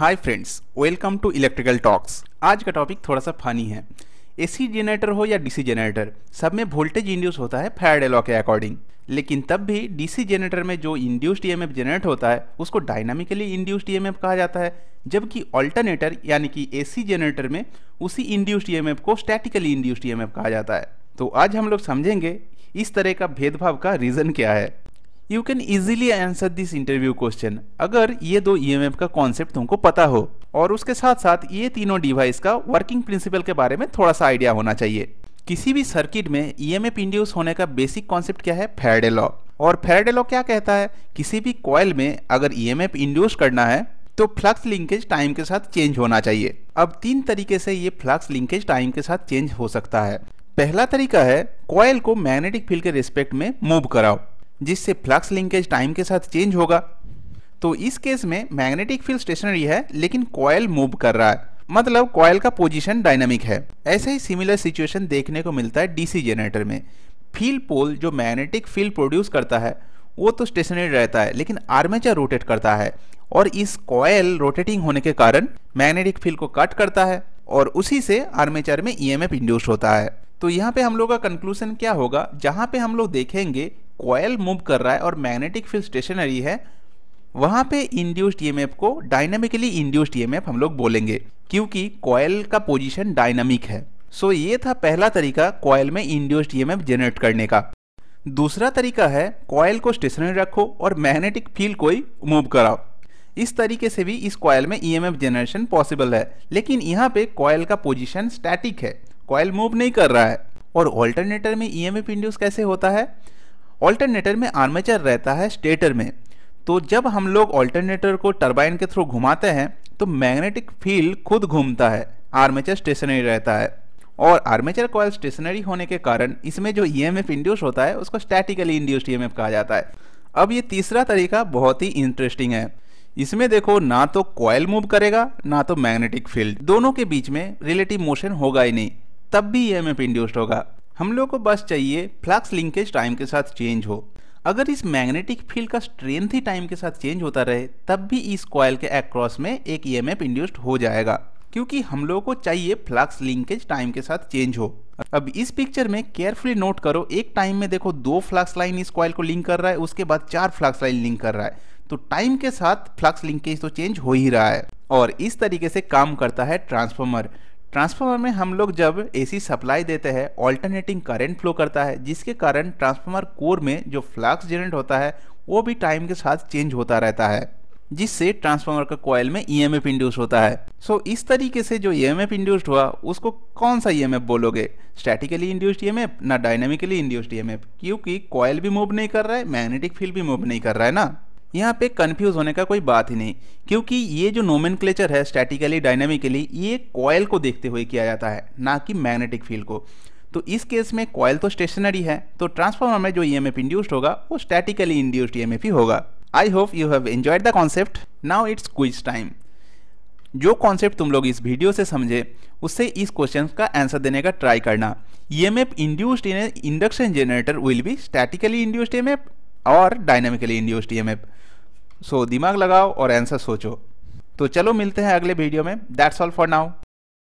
Hi friends welcome to electrical talks आज का topic थोड़ा सा फनी है। एसी जनरेटर हो या डीसी जनरेटर सब में वोल्टेज इंड्यूस होता है फैराडे लॉ के अकॉर्डिंग लेकिन तब भी डीसी जनरेटर में जो इंड्यूस्ड ईएमएफ जनरेट होता है, उसको डायनामिकली इंड्यूस्ड ईएमएफ कहा जाता है। जबकि ऑल्टरनेटर यानी कि एसी जनरेटर में, उसी इंड्यूस्ड ईएमएफ को स्टैटिकली इंड्यूस्ड ईएमएफ कहा जाता है। तो आज हम लोग समझेंगे इस तरह का भेदभाव का रीज़न क्या है। You can easily answer this interview question अगर ये दो ईएमएफ का कॉन्सेप्ट तुमको पता हो, और उसके साथ साथ ये तीनों डिवाइस का वर्किंग प्रिंसिपल के बारे में थोड़ा सा आइडिया होना चाहिए। किसी भी सर्किट में ईएमएफ इंड्यूस होने का बेसिक कॉन्सेप्ट क्या है? फेराडे लॉ और फेराडे लॉ क्या कहता है? किसी भी कॉयल में अगर ईएमएफ इंड्यूस करना है तो फ्लक्स लिंकेज टाइम के साथ चेंज होना चाहिए। अब तीन तरीके से ये फ्लक्स लिंकेज टाइम के साथ चेंज हो सकता है। पहला तरीका है कॉयल को मैग्नेटिक फ़ील्ड के रिस्पेक्ट में मूव कराओ। जिससे फ्लक्स लिंकेज टाइम के साथ चेंज होगा। तो इस केस में मैग्नेटिक फ़ील्ड स्टेशनरी है, लेकिन कॉयल मूव कर रहा है। मतलब कॉयल का पोजीशन डायनामिक है। ऐसा ही सिमिलर सिचुएशन देखने को मिलता है डीसी जनरेटर में। फ़ील्ड पोल जो मैग्नेटिक फ़ील्ड प्रोड्यूस करता है, वो तो स्टेशनरी रहता है, लेकिन आर्मेचर रोटेट करता है। और इस कॉयल रोटेटिंग होने के कारण मैग्नेटिक फ़ील्ड को कट करता है और उसी से आर्मेचर में ईएमएफ इंड्यूस होता है। तो यहाँ पे हम लोग का कंक्लूजन क्या होगा? जहाँ पे हम लोग देखेंगे कॉयल मूव कर रहा है और मैग्नेटिक फ़ील्ड स्टेशनरी है वहाँ पे इंड्यूस्ड ईएमएफ को डायनामिकली इंड्यूस्ड ईएमएफ हम लोग बोलेंगे क्योंकि कॉयल का पोजीशन डायनामिक है। सो so, ये था पहला तरीका कॉयल में इंड्यूस्ड ईएमएफ जनरेट करने का। दूसरा तरीका है कॉयल को स्टेशनरी रखो और मैग्नेटिक फ़ील्ड को ही मूव कराओ। इस तरीके से भी इस कॉयल में ईएमएफ जनरेशन पॉसिबल है लेकिन यहाँ पे कॉयल का पोजीशन स्टैटिक है कॉयल मूव नहीं कर रहा है। और ऑल्टरनेटर में ईएमएफ इंड्यूस कैसे होता है? ऑल्टरनेटर में आर्मेचर रहता है स्टेटर में। तो जब हम लोग ऑल्टरनेटर को टरबाइन के थ्रू घुमाते हैं तो मैग्नेटिक फ़ील्ड खुद घूमता है आर्मेचर स्टेशनरी रहता है। और आर्मेचर कॉयल स्टेशनरी होने के कारण इसमें जो ईएमएफ इंड्यूस होता है, उसको स्टैटिकली इंड्यूस्ड ईएमएफ कहा जाता है। अब ये तीसरा तरीका बहुत ही इंटरेस्टिंग है। इसमें देखो, ना तो कॉयल मूव करेगा, ना तो मैग्नेटिक फ़ील्ड दोनों के बीच में रिलेटिव मोशन होगा ही नहीं, तब भी ईएमएफ इंड्यूस्ड होगा। हम लोग को बस चाहिए फ्लक्स लिंकेज टाइम के साथ चेंज हो। अगर इस मैग्नेटिक फ़ील्ड का स्ट्रेंथ ही टाइम के साथ चेंज होता रहे, तब भी इस कॉयल के अक्रॉस में एक ईएमएफ इंड्यूस्ड हो जाएगा, क्योंकि हम लोग को चाहिए फ्लक्स लिंकेज टाइम के साथ चेंज हो। अब इस पिक्चर में केयरफुली नोट करो, एक टाइम में देखो दो फ्लक्स लाइन इस कॉयल को लिंक कर रहा है, उसके बाद चार फ्लक्स लाइन लिंक कर रहा है। तो टाइम के साथ फ्लक्स लिंकेज तो चेंज हो ही रहा है, और इस तरीके से काम करता है ट्रांसफॉर्मर ट्रांसफार्मर में हम लोग जब एसी सप्लाई देते हैं ऑल्टरनेटिंग करंट फ्लो करता है जिसके कारण ट्रांसफार्मर कोर में जो फ्लक्स जनरेट होता है वो भी टाइम के साथ चेंज होता रहता है जिससे ट्रांसफार्मर का कॉयल में ईएमएफ इंड्यूस होता है। सो so, इस तरीके से जो ईएमएफ इंड्यूस्ड हुआ उसको कौन सा ईएमएफ बोलोगे? स्टैटिकली इंड्यूस्ड ईएमएफ ना डायनामिकली इंड्यूस्ड ईएमएफ क्योंकि कॉयल भी मूव नहीं कर रहा है मैग्नेटिक फ़ील्ड भी मूव नहीं कर रहा है ना? यहाँ पे कंफ्यूज होने का कोई बात ही नहीं, क्योंकि ये जो नोमेन है स्टैटिकली डायनामिकली ये कॉयल को देखते हुए किया जाता है, ना कि मैग्नेटिक फ़ील्ड को। तो इस केस में कॉयल तो स्टेशनरी है तो ट्रांसफॉर्मर में जो ईएमएफ इंड्यूस्ड होगा, वो स्टैटिकली इंड्यूस्ड ईएमएफ ही होगा। I hope you have enjoyed the concept now it's quiz time जो कॉन्सेप्ट तुम लोग इस वीडियो से समझे, उससे इस क्वेश्चन का आंसर देने का ट्राई करना। E M F induced in induction generator will be statically induced EMF और डायनेमिकली इंड्यूस्ड ईएमएफ सो दिमाग लगाओ और आंसर सोचो। तो चलो मिलते हैं अगले वीडियो में। That's all for now